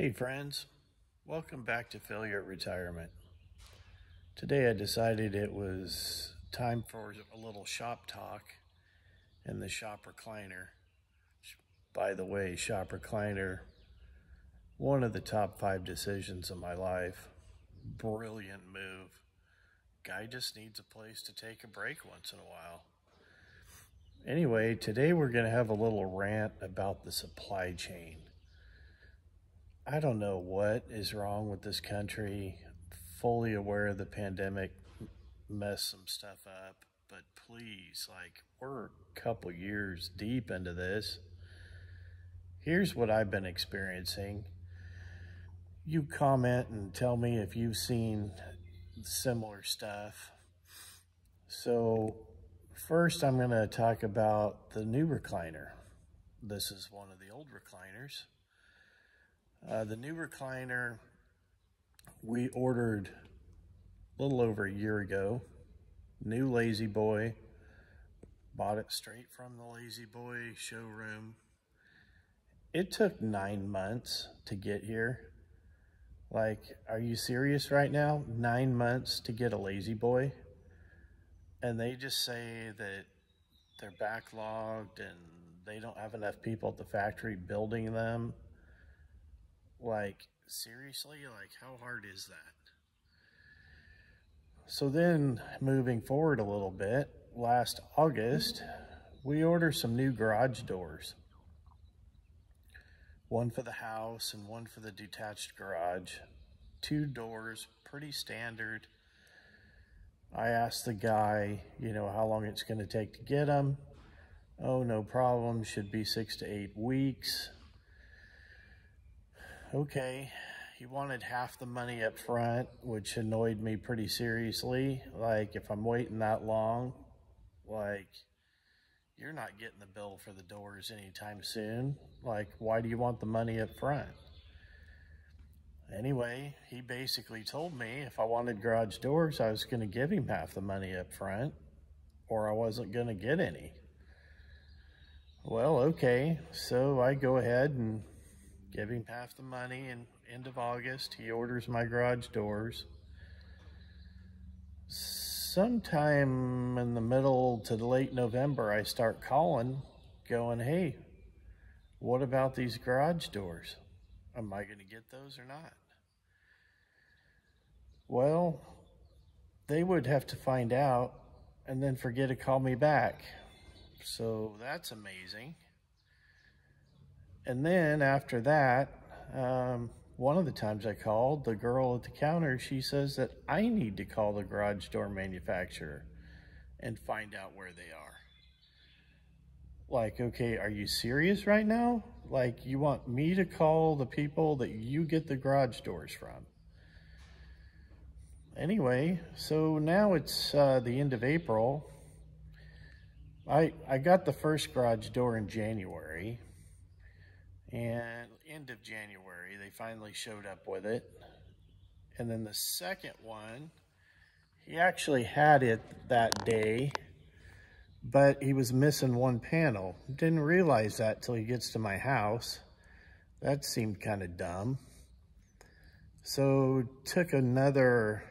Hey friends, welcome back to Failure at Retirement. Today I decided it was time for a little shop talk in the shop recliner. By the way, shop recliner, one of the top five decisions of my life. Brilliant move. Guy just needs a place to take a break once in a while. Anyway, today we're going to have a little rant about the supply chain. I don't know what is wrong with this country. Fully aware of the pandemic messed some stuff up, but please, like, we're a couple years deep into this. Here's what I've been experiencing. You comment and tell me if you've seen similar stuff. So, first, I'm going to talk about the new recliner. This is one of the old recliners. Uh, the new recliner we ordered a little over a year ago. New La-Z-Boy. Bought it straight from the La-Z-Boy showroom. It took nine months to get here. Like, are you serious right now? Nine months to get a La-Z-Boy? And they just say that they're backlogged and they don't have enough people at the factory building them. Like, seriously? Like, how hard is that? So then, moving forward a little bit, last August, we ordered some new garage doors. One for the house and one for the detached garage. Two doors, pretty standard. I asked the guy, you know, how long it's going to take to get them. Oh, no problem. Should be six to eight weeks okay, he wanted half the money up front, which annoyed me pretty seriously. Like, if I'm waiting that long, like, you're not getting the bill for the doors anytime soon. Like, why do you want the money up front? Anyway, he basically told me if I wanted garage doors, I was going to give him half the money up front, or I wasn't going to get any. Well, okay, so I go ahead and give him half the money and end of August he orders my garage doors. Sometime in the middle to the late November I start calling going, hey, what about these garage doors? Am I going to get those or not? Well, they would have to find out and then forget to call me back. So that's amazing. And then after that, um, one of the times I called, the girl at the counter, she says that I need to call the garage door manufacturer and find out where they are. Like, okay, are you serious right now? Like, you want me to call the people that you get the garage doors from? Anyway, so now it's uh, the end of April. I, I got the first garage door in January and end of January, they finally showed up with it. And then the second one, he actually had it that day, but he was missing one panel. Didn't realize that till he gets to my house. That seemed kind of dumb. So took another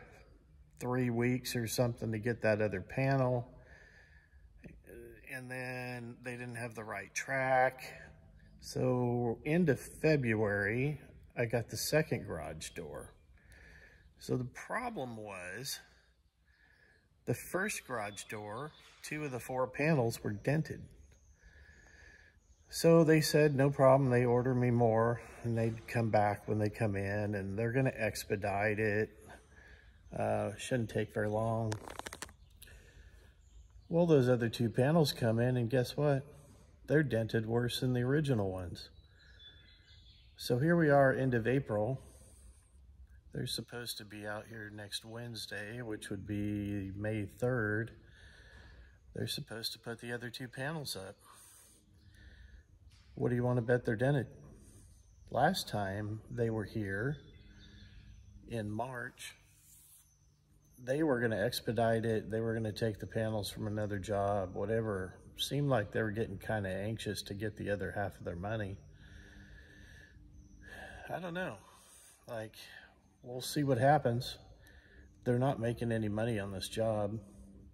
three weeks or something to get that other panel. And then they didn't have the right track. So end of February, I got the second garage door. So the problem was the first garage door, two of the four panels were dented. So they said, no problem, they order me more and they'd come back when they come in and they're gonna expedite it. Uh, shouldn't take very long. Well, those other two panels come in and guess what? They're dented worse than the original ones. So here we are, end of April. They're supposed to be out here next Wednesday, which would be May 3rd. They're supposed to put the other two panels up. What do you want to bet they're dented? Last time they were here in March, they were going to expedite it. They were going to take the panels from another job, whatever seemed like they were getting kind of anxious to get the other half of their money. I don't know. Like, we'll see what happens. They're not making any money on this job.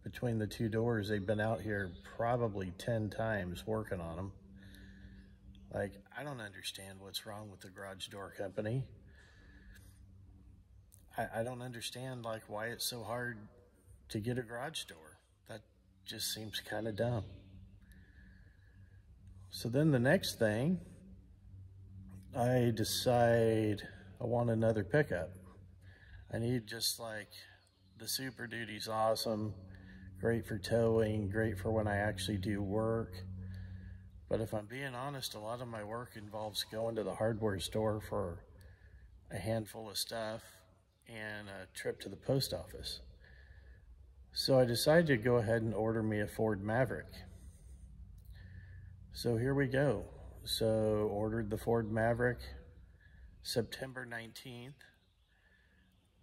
Between the two doors, they've been out here probably 10 times working on them. Like, I don't understand what's wrong with the garage door company. I, I don't understand, like, why it's so hard to get a garage door. That just seems kind of dumb. So then the next thing, I decide I want another pickup. I need just like the Super Duty's awesome, great for towing, great for when I actually do work. But if I'm being honest, a lot of my work involves going to the hardware store for a handful of stuff and a trip to the post office. So I decided to go ahead and order me a Ford Maverick. So here we go. So ordered the Ford Maverick September 19th.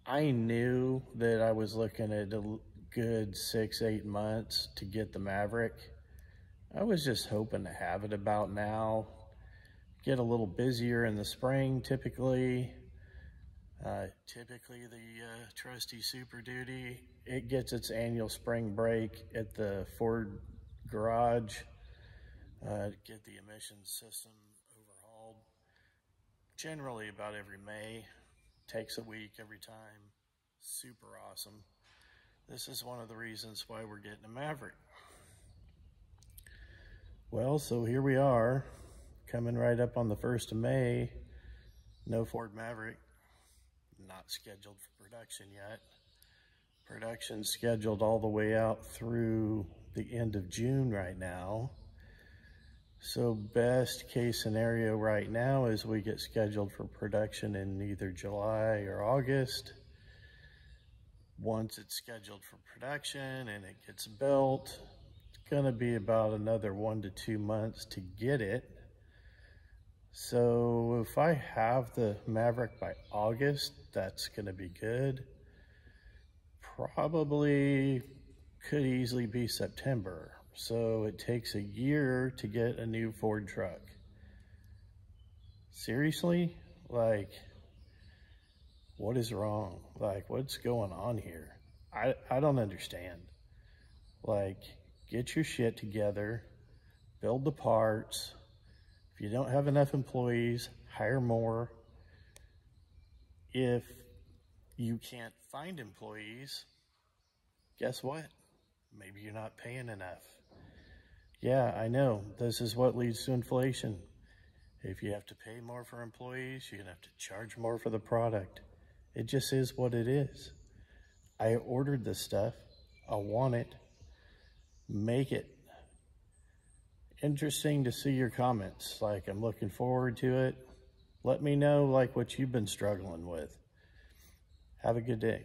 I knew that I was looking at a good six, eight months to get the Maverick. I was just hoping to have it about now. Get a little busier in the spring typically. Uh, typically the uh, trusty Super Duty, it gets its annual spring break at the Ford garage uh, get the emissions system overhauled. Generally about every May. Takes a week every time. Super awesome. This is one of the reasons why we're getting a Maverick. Well, so here we are, coming right up on the 1st of May. No Ford Maverick, not scheduled for production yet. Production scheduled all the way out through the end of June right now. So best case scenario right now is we get scheduled for production in either July or August. Once it's scheduled for production and it gets built, it's gonna be about another one to two months to get it. So if I have the Maverick by August, that's gonna be good. Probably could easily be September. So it takes a year to get a new Ford truck. Seriously? Like, what is wrong? Like, what's going on here? I, I don't understand. Like, get your shit together, build the parts. If you don't have enough employees, hire more. If you can't find employees, guess what? Maybe you're not paying enough. Yeah, I know. This is what leads to inflation. If you have to pay more for employees, you're going to have to charge more for the product. It just is what it is. I ordered this stuff. I want it. Make it. Interesting to see your comments. Like, I'm looking forward to it. Let me know, like, what you've been struggling with. Have a good day.